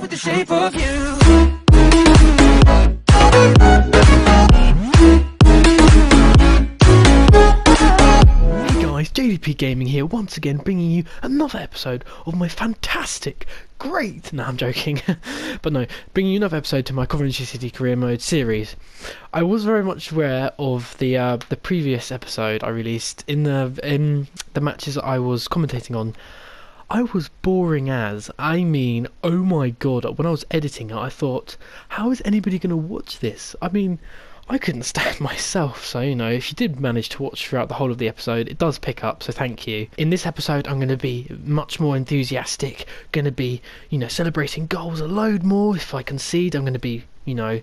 with the shape of you. JDP Gaming here, once again bringing you another episode of my fantastic, great, no I'm joking, but no, bringing you another episode to my Coventry City Career Mode series. I was very much aware of the uh, the previous episode I released in the in the matches I was commentating on. I was boring as, I mean, oh my god, when I was editing it I thought, how is anybody going to watch this? I mean, I couldn't stand myself, so you know, if you did manage to watch throughout the whole of the episode, it does pick up, so thank you. In this episode, I'm going to be much more enthusiastic, going to be, you know, celebrating goals a load more. If I concede, I'm going to be, you know,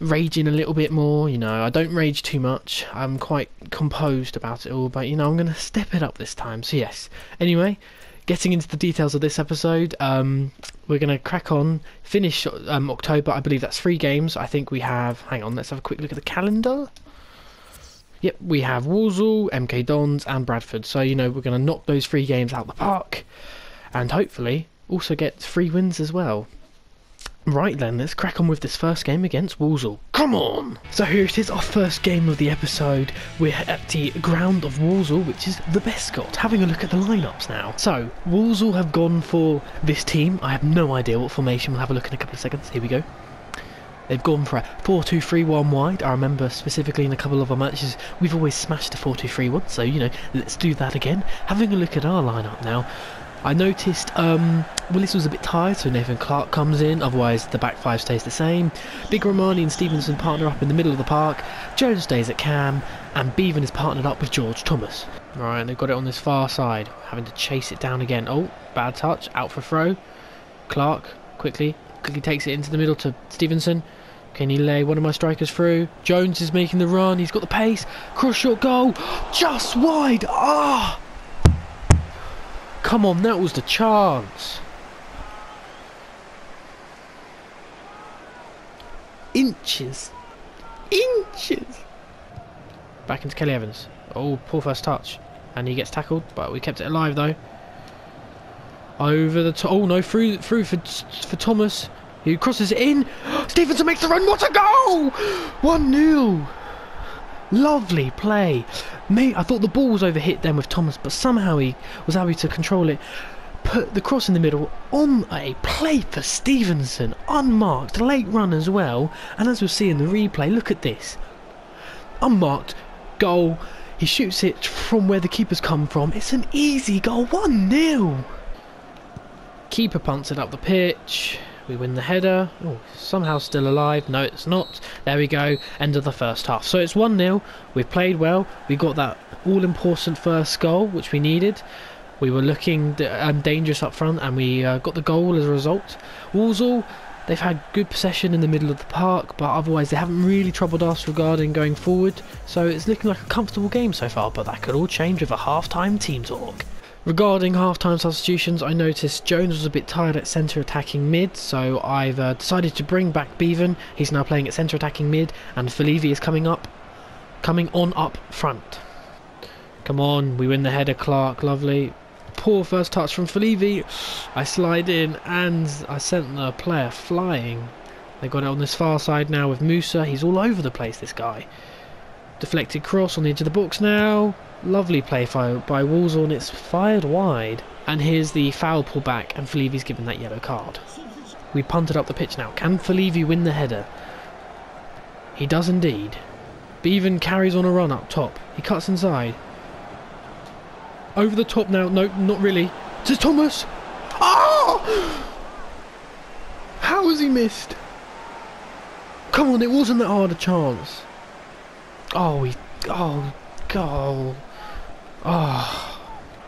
raging a little bit more. You know, I don't rage too much, I'm quite composed about it all, but you know, I'm going to step it up this time, so yes. Anyway, getting into the details of this episode, um, we're going to crack on, finish um, October. I believe that's three games. I think we have. Hang on, let's have a quick look at the calendar. Yep, we have Walsall, MK Dons, and Bradford. So, you know, we're going to knock those three games out the park and hopefully also get three wins as well. Right then, let's crack on with this first game against Walsall. Come on! So here it is, our first game of the episode. We're at the ground of Walsall, which is the best Bescot. Having a look at the lineups now. So, Walsall have gone for this team. I have no idea what formation. We'll have a look in a couple of seconds. Here we go. They've gone for a 4-2-3-1 wide. I remember specifically in a couple of our matches, we've always smashed a 4-2-3-1, so, you know, let's do that again. Having a look at our lineup now, I noticed um, Willis was a bit tired, so Nathan Clarke comes in. Otherwise, the back five stays the same. Bigirimana and Stevenson partner up in the middle of the park. Jones stays at cam, and Bevan is partnered up with George Thomas. Right, they've got it on this far side, having to chase it down again. Oh, bad touch, out for throw. Clark quickly, quickly takes it into the middle to Stevenson. Can he lay one of my strikers through? Jones is making the run. He's got the pace. Cross shot goal, just wide. Ah. Come on, that was the chance. Inches. Inches. Back into Kelly Evans. Oh, poor first touch. And he gets tackled, but we kept it alive though. Over the top. Oh no, through through for for Thomas. He crosses it in. Stevenson makes the run. What a goal! 1 0. Lovely play. Mate, I thought the ball was overhit then with Thomas, but somehow he was able to control it. Put the cross in the middle on a play for Stevenson, unmarked, late run as well. And as we'll see in the replay, look at this. Unmarked goal. He shoots it from where the keeper's come from. It's an easy goal, 1 0. Keeper punts it up the pitch. We win the header. Oh, somehow still alive. No, it's not. There we go. End of the first half. So it's 1 0. We've played well. We got that all important first goal, which we needed. We were looking um, dangerous up front, and we uh, got the goal as a result. Walsall, they've had good possession in the middle of the park, but otherwise they haven't really troubled us regarding going forward. So it's looking like a comfortable game so far, but that could all change with a half time team talk. Regarding half-time substitutions, I noticed Jones was a bit tired at centre attacking mid, so I've uh, decided to bring back Bevan. He's now playing at centre attacking mid, and Felivi is coming up, coming on up front. Come on, we win the header, Clark, lovely. Poor first touch from Felivi. I slide in, and I sent the player flying. They got it on this far side now with Musa. He's all over the place, this guy. Deflected cross on the edge of the box now. Lovely play by Walsall and it's fired wide. And here's the foul pullback and Felivi's given that yellow card. We punted up the pitch now. Can Felivi win the header? He does indeed. Bevan carries on a run up top. He cuts inside. Over the top now. No, not really. To Thomas. Oh! How has he missed? Come on, it wasn't that hard a chance. Oh, he... Oh, goal. Oh.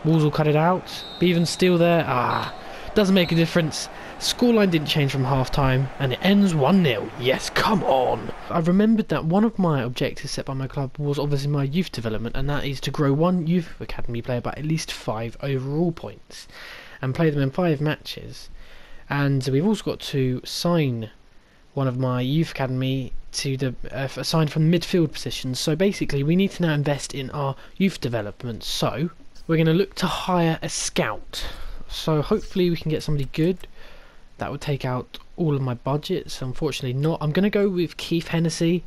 Walls will cut it out. Bevan's still there. Ah, doesn't make a difference. Scoreline didn't change from half time, and it ends 1 0. Yes, come on! I remembered that one of my objectives set by my club was obviously my youth development, and that is to grow one youth academy player by at least five overall points and play them in five matches. And we've also got to sign one of my youth academy to the uh, assigned from midfield positions. So basically, we need to now invest in our youth development. So we're going to look to hire a scout. So hopefully we can get somebody good. that would take out all of my budgets. Unfortunately, not. I'm going to go with Keith Hennessy.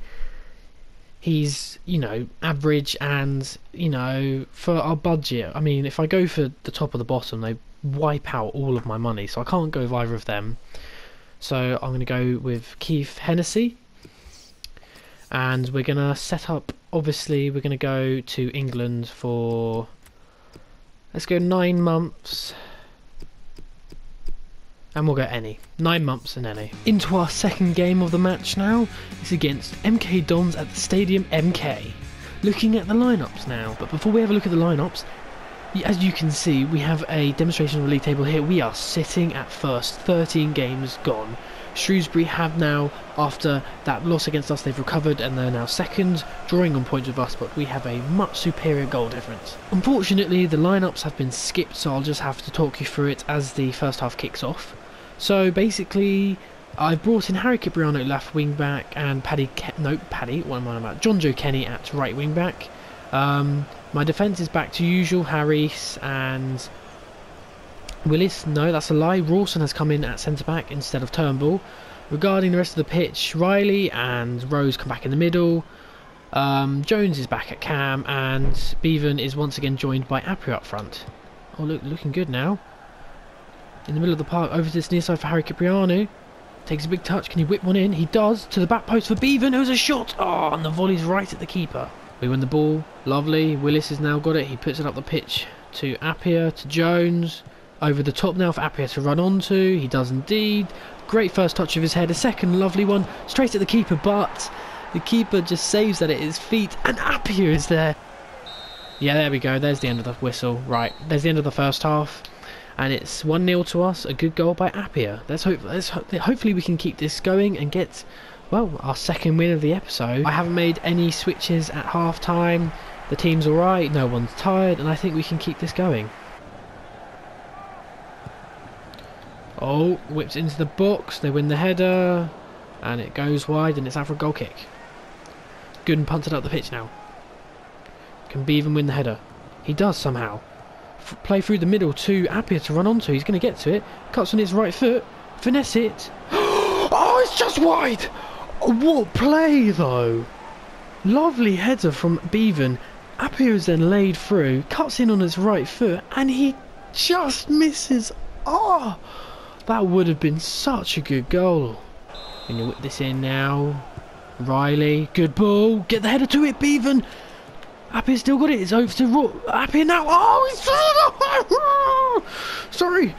He's, you know, average and, you know, for our budget. I mean, if I go for the top or the bottom, they wipe out all of my money. So I can't go with either of them. So I'm going to go with Keith Hennessy. And we're going to set up, obviously, we're going to go to England for, let's go nine months. And we'll go any. Nine months and any. Into our second game of the match now. It's against MK Dons at the Stadium MK. Looking at the lineups now. But before we have a look at the lineups, as you can see, we have a demonstration of the league table here. We are sitting at first, 13 games gone. Shrewsbury have now, after that loss against us, they've recovered and they're now second, drawing on points with us, but we have a much superior goal difference. Unfortunately, the lineups have been skipped, so I'll just have to talk you through it as the first half kicks off. So basically, I've brought in Harry Cipriano left wing back and Paddy, Ke no, Paddy, what am I about? Jonjoe Kenny at right wing back. Um, my defence is back to usual, Harris and Willis. No, that's a lie. Rawson has come in at centre back instead of Turnbull. Regarding the rest of the pitch, Riley and Rose come back in the middle. Um, Jones is back at cam, and Bevan is once again joined by Appiah up front. Oh, look, looking good now. In the middle of the park, over to this near side for Harry Cipriano. Takes a big touch. Can he whip one in? He does. To the back post for Bevan. Who's a shot. Oh, and the volley's right at the keeper. We win the ball. Lovely. Willis has now got it. He puts it up the pitch to Appiah, to Jones. Over the top now for Appiah to run onto. He does indeed. Great first touch of his head. A second lovely one. Straight at the keeper, but the keeper just saves that at his feet. And Appiah is there. Yeah, there we go. There's the end of the whistle. Right. There's the end of the first half and it's 1 0 to us. A good goal by Appiah. Let's hope. Let's ho hopefully we can keep this going and get well our second win of the episode. I haven't made any switches at half time. The team's alright. No one's tired, and I think we can keep this going. Oh, whips into the box. They win the header, and it goes wide, and it's out for a goal kick. Good and punted up the pitch now. Can Bevan win the header? He does somehow play through the middle to Appiah to run onto. He's going to get to it. Cuts on his right foot. Finesse it. oh, it's just wide. What play, though. Lovely header from Bevan. Is then laid through. Cuts in on his right foot. And he just misses. Oh, that would have been such a good goal. Going to whip this in now. Riley. Good ball. Get the header to it, Bevan. Appy still got it. It's over to Ro Appy now. Oh, sorry.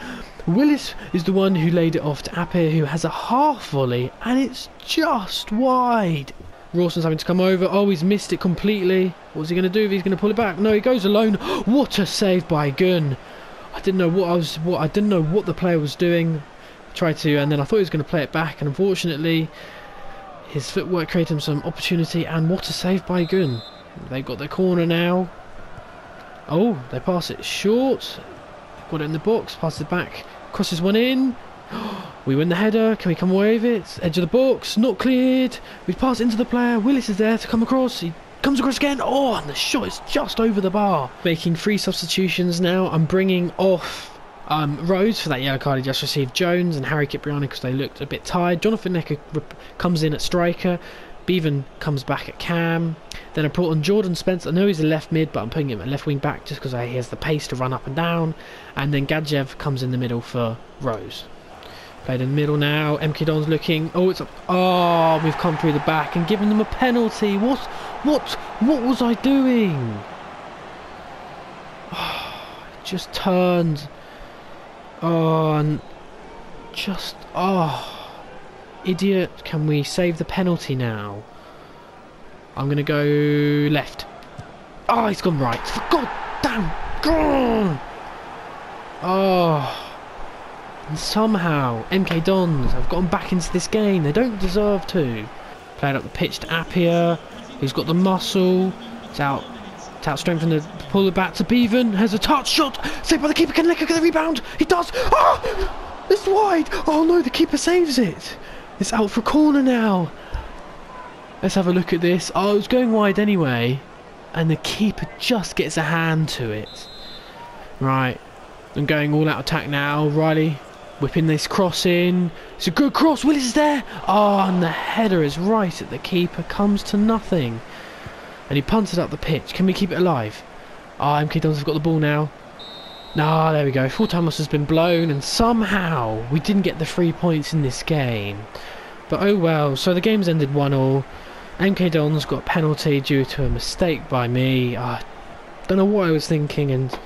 Willis is the one who laid it off to Appy, who has a half volley, and it's just wide. Rawson's having to come over. Oh, he's missed it completely. What's he going to do he's going to pull it back? No, he goes alone. What a save by Gunn. I didn't know what I was. What I didn't know what the player was doing. Tried to, and then I thought he was going to play it back, and unfortunately, his footwork created him some opportunity. And what a save by Gunn. They've got their corner now. Oh, they pass it short. Got it in the box, pass it back, crosses one in. We win the header. Can we come away with it? Edge of the box, not cleared. We pass into the player. Willis is there to come across. He comes across again. Oh, and the shot is just over the bar. Making three substitutions now. I'm bringing off um, Rose for that yellow card he just received. Jones and Harry Cipriano because they looked a bit tired. Jonathan Leko comes in at striker. Bevan comes back at cam. Then I brought on Jordan Spence. I know he's a left mid, but I'm putting him at left wing back just because he has the pace to run up and down. And then Gadzhev comes in the middle for Rose. Played in the middle now. MK Don's looking. Oh, it's up. Oh, we've come through the back and given them a penalty. What? What? What was I doing? Oh, just turned. Oh, and just. Oh. Idiot, can we save the penalty now? I'm going to go left. Oh, he's gone right. For God damn. Oh. And somehow, MK Dons have gotten back into this game. They don't deserve to. Played up the pitch to Appiah, who's got the muscle. It's out. It's out strength from the pull it back to Bevan. Has a touch shot. Saved by the keeper. Can Leko get the rebound? He does. Oh! It's wide. Oh no, the keeper saves it. It's out for a corner now. Let's have a look at this. Oh, it's going wide anyway. And the keeper just gets a hand to it. Right. I'm going all out attack now. Riley Whipping this cross in. It's a good cross. Willis is there. Oh, and the header is right at the keeper. Comes to nothing. And he punts it up the pitch. Can we keep it alive? Ah, oh, MK Dons have got the ball now. Ah, there we go. Full loss has been blown, and somehow we didn't get the three points in this game. But oh well. So the game's ended 1 all. MK Dons got a penalty due to a mistake by me. I don't know what I was thinking, and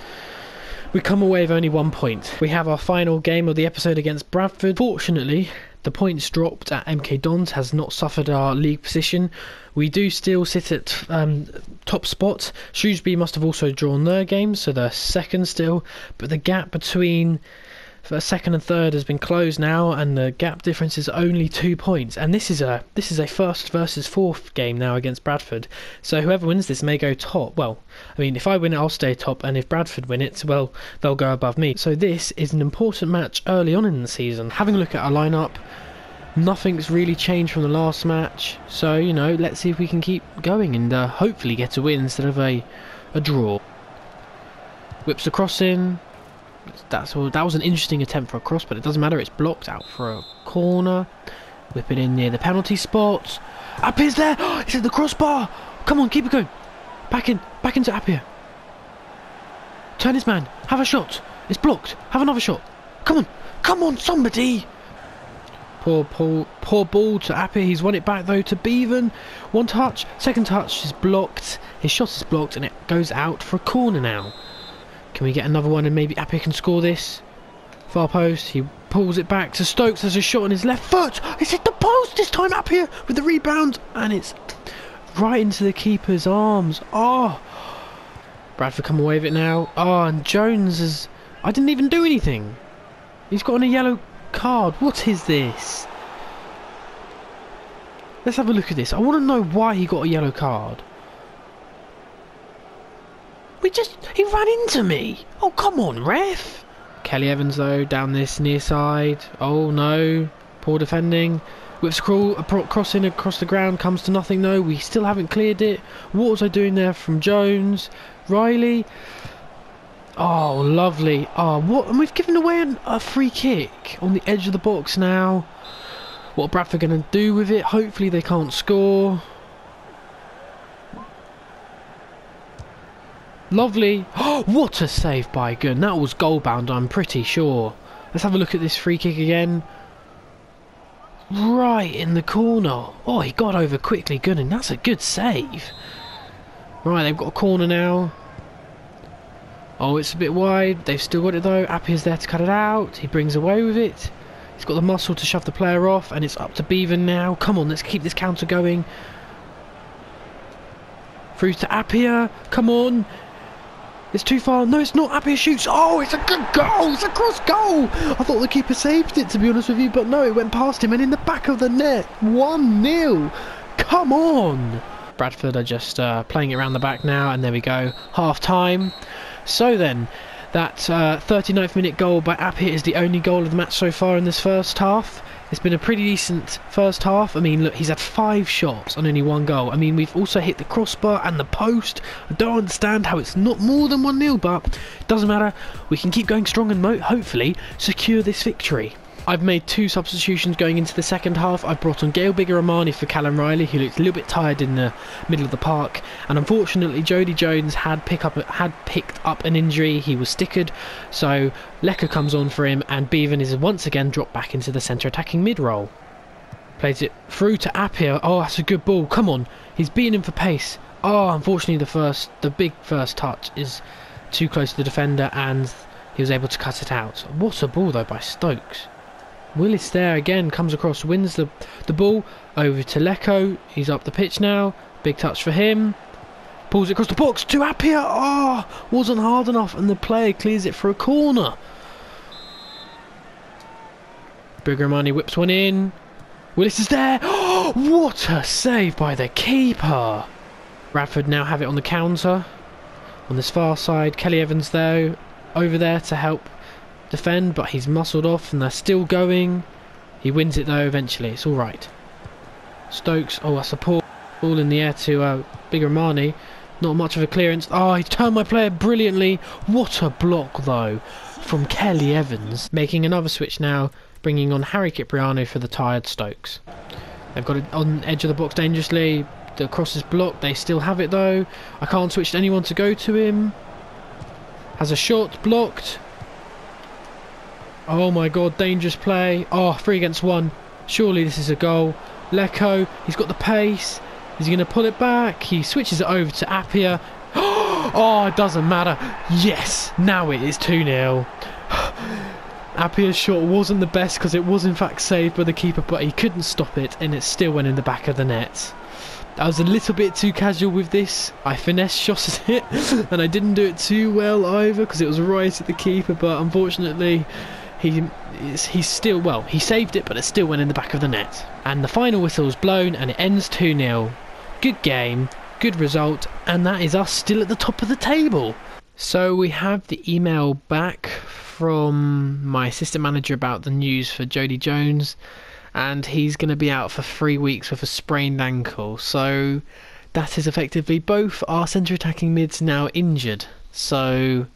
we come away with only one point. We have our final game of the episode against Bradford. Fortunately, the points dropped at MK Dons has not suffered our league position. We do still sit at um, top spot. Shrewsbury must have also drawn their games, so they're second still. But the gap between second and third has been closed now, and the gap difference is only two points. And this is a this is a first versus fourth game now against Bradford. So whoever wins this may go top. Well, I mean, if I win it, I'll stay top, and if Bradford win it, well, they'll go above me. So this is an important match early on in the season. Having a look at our lineup. Nothing's really changed from the last match, so you know, let's see if we can keep going and uh, hopefully get a win instead of a a draw. Whips the cross in, that's all, that was an interesting attempt for a cross, but it doesn't matter. It's blocked out for a corner. Whip it in near the penalty spot. Appiah's there. It's at the crossbar. Come on, keep it going. Back in, back into Appiah. Turn his man. Have a shot. It's blocked. Have another shot. Come on, come on, somebody. Poor, poor, poor ball to Appiah. He's won it back though to Bevan. One touch, second touch is blocked. His shot is blocked, and it goes out for a corner now. Can we get another one and maybe Appy can score this? Far post, he pulls it back to Stokes. There's a shot on his left foot. It's hit the post this time Appy with the rebound. And it's right into the keeper's arms. Oh! Bradford come away with it now. Oh, and Jones is... I didn't even do anything. He's got on a yellow card. What is this? Let's have a look at this. I want to know why he got a yellow card. We just... He ran into me. Oh, come on, ref. Kelly Evans, though, down this near side. Oh, no. Poor defending. Whips crawl, crossing across the ground, comes to nothing, though. We still haven't cleared it. What was I doing there from Jones? Riley. Oh, lovely. Oh, what? And we've given away an, a free kick on the edge of the box now. What are Bradford going to do with it? Hopefully they can't score. Lovely. what a save by Gunn. That was goal bound, I'm pretty sure. Let's have a look at this free kick again. Right in the corner. Oh, he got over quickly, Gunn, and that's a good save. Right, they've got a corner now. Oh, it's a bit wide. They've still got it though. Appy's there to cut it out. He brings away with it. He's got the muscle to shove the player off, and it's up to Bevan now. Come on, let's keep this counter going. Through to Appiah. Come on. It's too far. No, it's not. Appiah shoots. Oh, it's a good goal. It's a cross goal. I thought the keeper saved it, to be honest with you, but no, it went past him and in the back of the net. 1 0. Come on. Bradford are just uh, playing it around the back now, and there we go. Half time. So then, that uh, 39th minute goal by Appiah is the only goal of the match so far in this first half. It's been a pretty decent first half. I mean, look, he's had five shots on only one goal. I mean, we've also hit the crossbar and the post. I don't understand how it's not more than 1 0, but doesn't matter. We can keep going strong and hopefully secure this victory. I've made two substitutions going into the second half. I've brought on Gael Bigirimana for Callum Reilly, who looked a little bit tired in the middle of the park. And unfortunately, Jodi Jones had pick up had picked up an injury. He was stickered, so Leko comes on for him, and Bevan is once again dropped back into the centre attacking mid role. Plays it through to Appiah. Oh, that's a good ball. Come on, he's beating him for pace. Oh, unfortunately, the first, the big first touch is too close to the defender, and he was able to cut it out. What a ball though by Stokes. Willis there again comes across, wins the, the ball over to Leko. He's up the pitch now. Big touch for him. Pulls it across the box to Appiah. Ah, oh, wasn't hard enough, and the player clears it for a corner. Bigirimana whips one in. Willis is there. Oh, what a save by the keeper. Bradford now have it on the counter. On this far side, Kelly Evans though over there to help defend, but he's muscled off and they're still going. He wins it though eventually, it's alright. Stokes, oh that's a poor ball in the air to uh, Bigirimana. Not much of a clearance. Oh, he turned my player brilliantly. What a block though. from Kelly Evans, making another switch now, bringing on Harry Cipriano for the tired Stokes. They've got it on edge of the box dangerously. The cross is blocked. They still have it though. I can't switch anyone to go to him. Has a shot blocked. Oh my god, dangerous play. Oh, three against one. Surely this is a goal. Leko, he's got the pace. Is he going to pull it back? He switches it over to Appiah. Oh, it doesn't matter. Yes, now it is 2 0. Appiah's shot wasn't the best because it was in fact saved by the keeper, but he couldn't stop it and it still went in the back of the net. I was a little bit too casual with this. I finesse shotted it and I didn't do it too well either because it was right at the keeper, but unfortunately he he's still well he saved it but it still went in the back of the net. And the final whistle is blown and it ends 2-0 good game good result and that is us still at the top of the table. So we have the email back from my assistant manager about the news for Jodi Jones and he's going to be out for three weeks with a sprained ankle. So that is effectively both our centre attacking mids now injured. So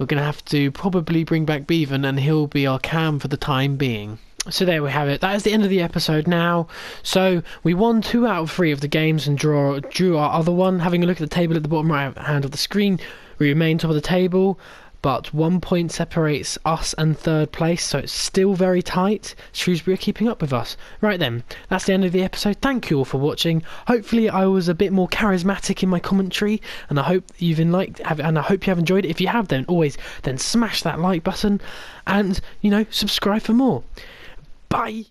we're going to have to probably bring back Bevan and he'll be our cam for the time being. So there we have it. That is the end of the episode now. So we won two out of three of the games and draw drew our other one. Having a look at the table at the bottom right hand of the screen, we remain top of the table but one point separates us and third place, so it's still very tight. Shrewsbury are keeping up with us. Right then, that's the end of the episode. Thank you all for watching. Hopefully, I was a bit more charismatic in my commentary, and I hope you've liked, and I hope you have enjoyed it. If you have, then always then smash that like button, and you know subscribe for more. Bye.